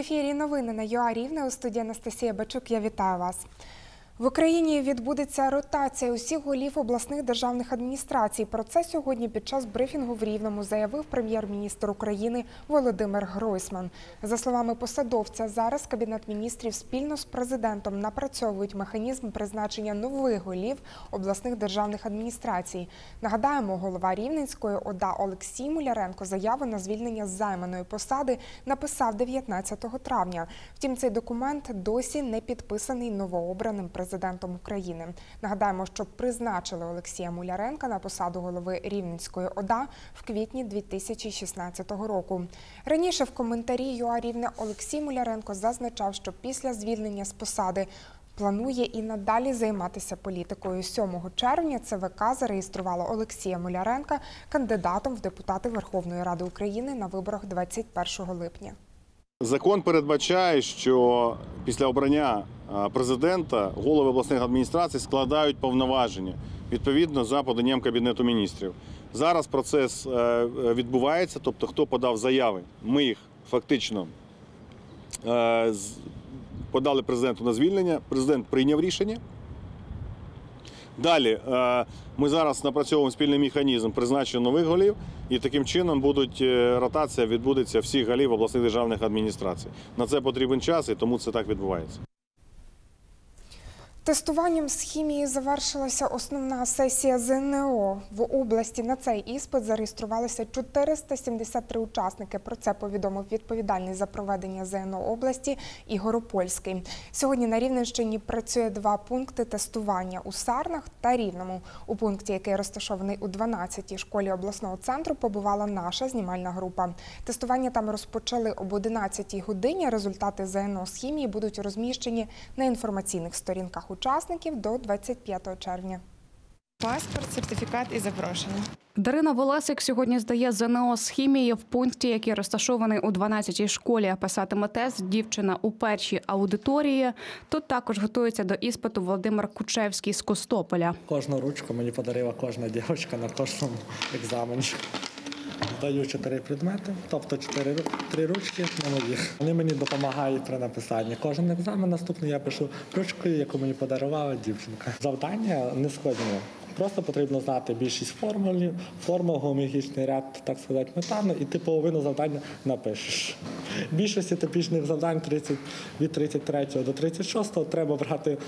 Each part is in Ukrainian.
Ефірі новини на ЮА Рівне у студії Анастасія Бачук. Я вітаю вас. В Україні відбудеться ротація усіх голів обласних державних адміністрацій. Про це сьогодні під час брифінгу в Рівному заявив прем'єр-міністр України Володимир Гройсман. За словами посадовця, зараз кабінет міністрів спільно з президентом напрацьовують механізм призначення нових голів обласних державних адміністрацій. Нагадаємо, голова Рівненської ОДА Олексій Муляренко заяву на звільнення з займаної посади написав 19 травня. Втім, цей документ досі не підписаний новообраним президентом України. Нагадаємо, що призначили Олексія Муляренка на посаду голови Рівненської ОДА в квітні 2016 року. Раніше в коментарі ЮА Рівне Олексій Муляренко зазначав, що після звільнення з посади Планує і надалі займатися політикою. 7 червня ЦВК зареєструвало Олексія Муляренка кандидатом в депутати Верховної Ради України на виборах 21 липня. Закон передбачає, що після обрання президента голови обласних адміністрацій складають повноваження відповідно за поданням Кабінету міністрів. Зараз процес е, е, відбувається, тобто хто подав заяви, ми їх фактично е, подали президенту на звільнення. Президент прийняв рішення. Далі е, ми зараз напрацьовуємо спільний механізм призначення нових голів, і таким чином будуть е, ротація відбудеться всіх голів обласних державних адміністрацій. На це потрібен час, і тому це так відбувається. Тестуванням з хімії завершилася основна сесія ЗНО. В області на цей іспит зареєструвалися 473 учасники. Про це повідомив відповідальний за проведення ЗНО області Ігор Опольський. Сьогодні на Рівненщині працює два пункти тестування у Сарнах та Рівному. У пункті, який розташований у 12-й школі обласного центру, побувала наша знімальна група. Тестування там розпочали об 11-й годині. Результати ЗНО з хімії будуть розміщені на інформаційних сторінках учасників до 25 червня. Паспорт, сертифікат і запрошення. Дарина Волесик сьогодні здає ЗНО з хімії в пункті, який розташований у 12-й школі. Писатиме тест дівчина у першій аудиторії. Тут також готується до іспиту Володимир Кучевський з Костополя. Кожну ручку мені подарила кожна дівчинка на кожному екзамені. Здаю чотири предмети, тобто чотири три ручки на моїх. Вони мені допомагають при написанні. Кожен екзамен наступний я пишу ручкою, яку мені подарувала дівчинка. Завдання не складні. Просто потрібно знати більшість формулів, формул, геометричний ряд, так сказати, метану, і ти половину завдання напишеш. Більшості типічних завдань 30, від 33 до 36 треба брати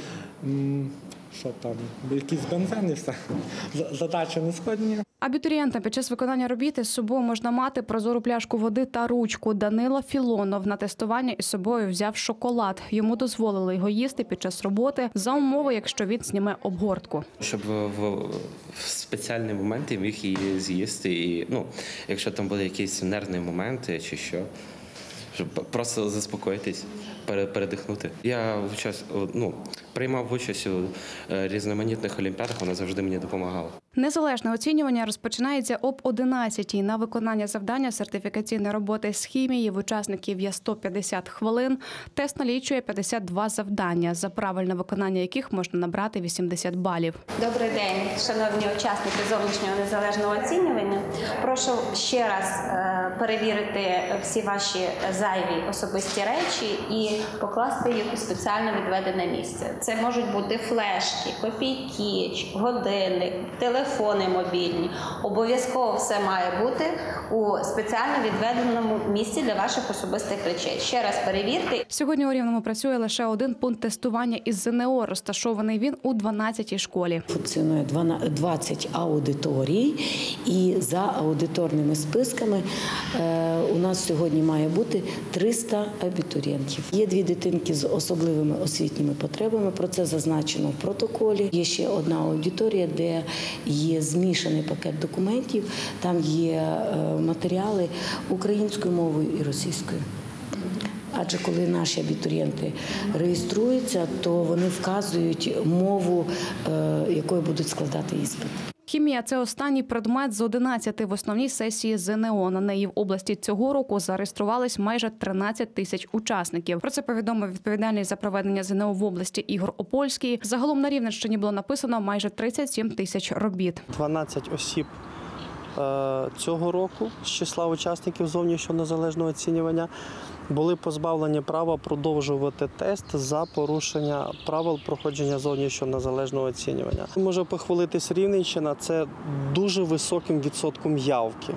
що там, якийсь бензин і все. Задачі не складні. Абітурієнтам під час виконання робіти з собою можна мати прозору пляшку води та ручку. Данило Філонов на тестування із собою взяв шоколад. Йому дозволили його їсти під час роботи за умови, якщо він зніме обгортку. щоб в, в, в спеціальний момент я міг її з'їсти. І ну, якщо там були якісь нервні моменти чи що, щоб просто заспокоїтись, пере- передихнути. Я участь, ну, приймав участь у е, різноманітних олімпіадах, вона завжди мені допомагала. Незалежне оцінювання розпочинається об 11 На виконання завдання сертифікаційної роботи з хімії в учасників є 150 хвилин. Тест налічує 52 завдання, за правильне виконання яких можна набрати 80 балів. Добрий день, шановні учасники зовнішнього незалежного оцінювання. Прошу ще раз е, перевірити всі ваші зайві особисті речі і покласти їх у спеціально відведене місце. Це можуть бути флешки, копійки, годинник, телефони мобільні. Обов'язково все має бути у спеціально відведеному місці для ваших особистих речей. Ще раз перевірте Сьогодні у Рівному працює лише один пункт тестування із ЗНО. Розташований він у 12-й школі. Функціонує 12 20 аудиторій, і за аудиторними списками е, у нас сьогодні має бути 300 абітурієнтів. Є дві дитинки з особливими освітніми потребами. Про це зазначено в протоколі. Є ще одна аудиторія, де є змішаний пакет документів. Там є е, матеріали українською мовою і російською. Адже коли наші абітурієнти реєструються, то вони вказують мову, е, якою будуть складати іспит. Хімія це останній предмет з 11 в основній сесії ЗНО. На неї в області цього року зареєструвались майже 13 тисяч учасників. Про це повідомив відповідальний за проведення ЗНО в області Ігор Опольський. Загалом на Рівненщині було написано майже 37 тисяч робіт. 12 осіб цього року з числа учасників зовнішнього незалежного оцінювання були позбавлені права продовжувати тест за порушення правил проходження зовнішнього незалежного оцінювання. Може похвалитись Рівненщина це дуже високим відсотком явки.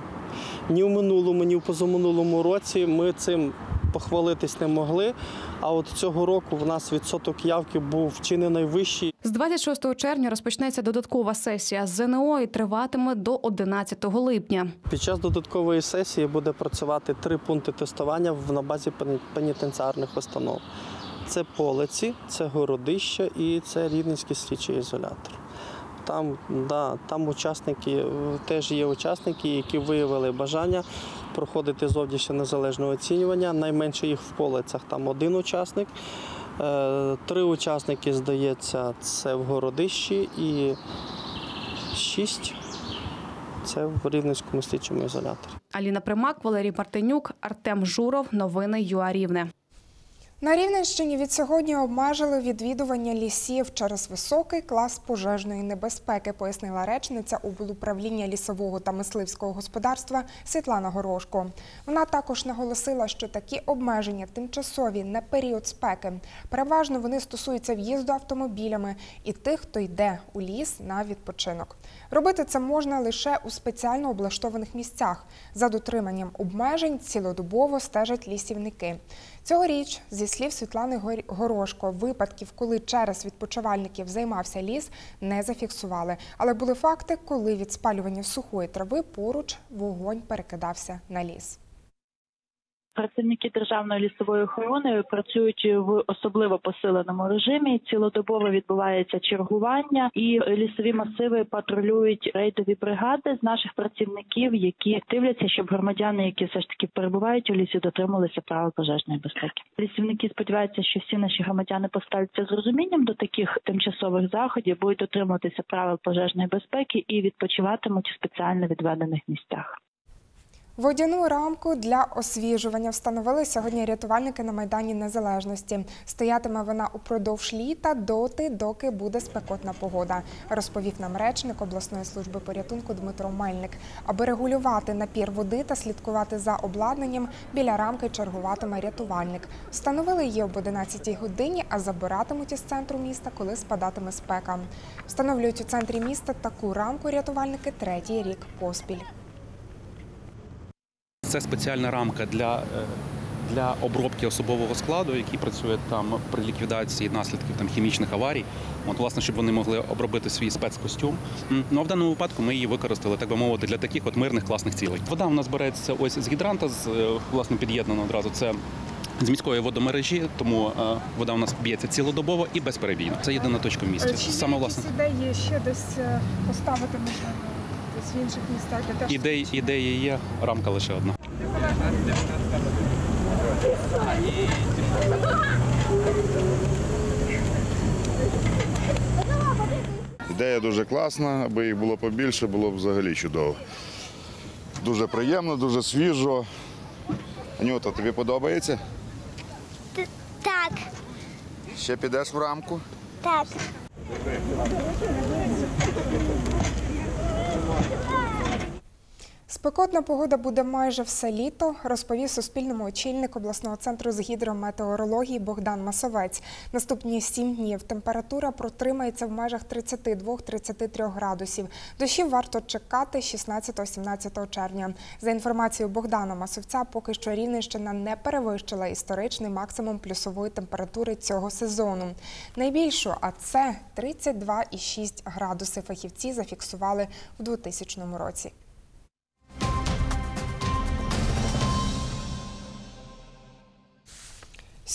Ні в минулому, ні в позаминулому році ми цим похвалитись не могли. А от цього року в нас відсоток явки був чи не найвищий. З 26 червня розпочнеться додаткова сесія з ЗНО і триватиме до 11 липня. Під час додаткової сесії буде працювати три пункти тестування на базі пенітенціарних установ. Це полиці, це городище і це рівненський слідчий ізолятор. Там, да, там учасники теж є учасники, які виявили бажання проходити зовнішнє незалежне оцінювання. Найменше їх в полицях там один учасник. Е, Три учасники, здається, це в городищі і шість це в Рівненському слідчому ізоляторі. Аліна Примак, Валерій Мартинюк, Артем Журов. Новини ЮА Рівне. На Рівненщині від сьогодні обмежили відвідування лісів через високий клас пожежної небезпеки, пояснила речниця облуправління лісового та мисливського господарства Світлана Горошко. Вона також наголосила, що такі обмеження тимчасові на період спеки. Переважно вони стосуються в'їзду автомобілями і тих, хто йде у ліс на відпочинок. Робити це можна лише у спеціально облаштованих місцях. За дотриманням обмежень цілодобово стежать лісівники. Цьогоріч, зі слів Світлани Горошко, випадків, коли через відпочивальників займався ліс, не зафіксували. Але були факти, коли від спалювання сухої трави поруч вогонь перекидався на ліс. Працівники державної лісової охорони працюють в особливо посиленому режимі. Цілодобово відбувається чергування, і лісові масиви патрулюють рейдові бригади з наших працівників, які дивляться, щоб громадяни, які все ж таки перебувають у лісі, дотримувалися правил пожежної безпеки. Лісівники сподіваються, що всі наші громадяни поставляться з розумінням до таких тимчасових заходів, будуть дотримуватися правил пожежної безпеки і відпочиватимуть у спеціально відведених місцях. Водяну рамку для освіжування встановили сьогодні рятувальники на Майдані Незалежності. Стоятиме вона упродовж літа доти, доки буде спекотна погода, розповів нам речник обласної служби порятунку Дмитро Мельник. Аби регулювати напір води та слідкувати за обладнанням, біля рамки чергуватиме рятувальник. Встановили її об 11 годині, а забиратимуть із центру міста, коли спадатиме спека. Встановлюють у центрі міста таку рамку рятувальники третій рік поспіль. Це спеціальна рамка для, е, для обробки особового складу, який працює там при ліквідації наслідків там хімічних аварій. От, власне, щоб вони могли обробити свій спецкостюм. Ну а в даному випадку ми її використали, так би мовити, для таких от мирних класних цілей. Вода у нас береться ось з гідранта, з е, власне під'єднана одразу. Це з міської водомережі, тому е, вода у нас б'ється цілодобово і безперебійно. Це єдина точка в місті. Саме власне. ідеї ще десь поставити можливо в інших містах, де теж Ідеї, ідеї є, рамка лише одна. Ідея дуже класна, аби їх було побільше, було б взагалі чудово. Дуже приємно, дуже свіжо. Анюта, тобі подобається? Так, Ще підеш в рамку? так. Thank you. Спекотна погода буде майже все літо, розповів Суспільному очільник обласного центру з гідрометеорології Богдан Масовець. Наступні сім днів температура протримається в межах 32-33 градусів. Дощів варто чекати 16-17 червня. За інформацією Богдана Масовця, поки що Рівненщина не перевищила історичний максимум плюсової температури цього сезону. Найбільшу, а це 32,6 градуси. Фахівці зафіксували в 2000 році.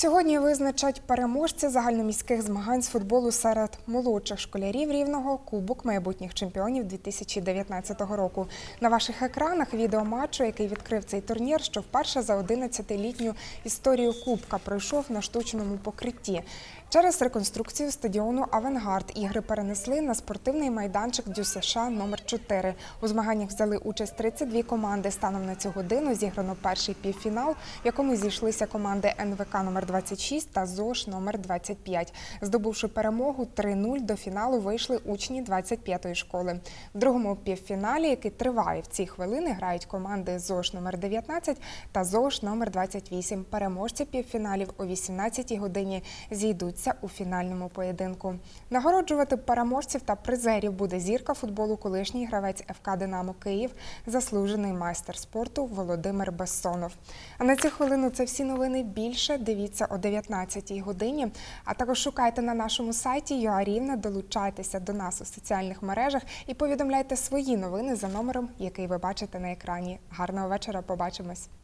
Сьогодні визначать переможця загальноміських змагань з футболу серед молодших школярів рівного Кубок майбутніх чемпіонів 2019 року. На ваших екранах відео матчу, який відкрив цей турнір, що вперше за 11-літню історію Кубка пройшов на штучному покритті. Через реконструкцію стадіону Авангард ігри перенесли на спортивний майданчик Дю США номер 4 У змаганнях взяли участь 32 команди. Станом на цю годину зіграно перший півфінал, в якому зійшлися команди НВК номер 26 та ЗОШ номер 25. Здобувши перемогу 3-0 до фіналу вийшли учні 25-ї школи. В другому півфіналі, який триває в ці хвилини, грають команди ЗОШ номер 19 та ЗОШ номер 28. Переможці півфіналів о 18-й годині зійдуться у фінальному поєдинку. Нагороджувати переможців та призерів буде зірка футболу, колишній гравець ФК Динамо Київ, заслужений майстер спорту Володимир Бессонов. А на цю хвилину це всі новини. Більше дивіться о 19-й годині. А також шукайте на нашому сайті ЮАРівне, долучайтеся до нас у соціальних мережах і повідомляйте свої новини за номером, який ви бачите на екрані. Гарного вечора, побачимось.